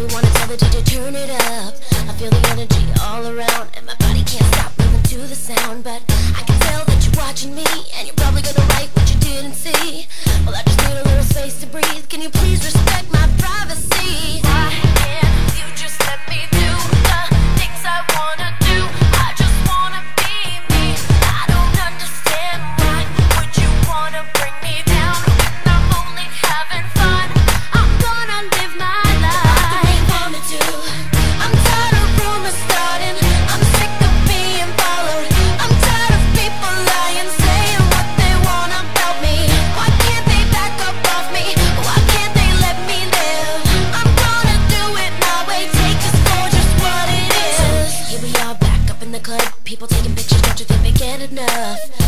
We wanna tell the DJ turn it up. I feel the energy all around And my body can't stop moving to the sound But in the club, people taking pictures, don't you think they get enough?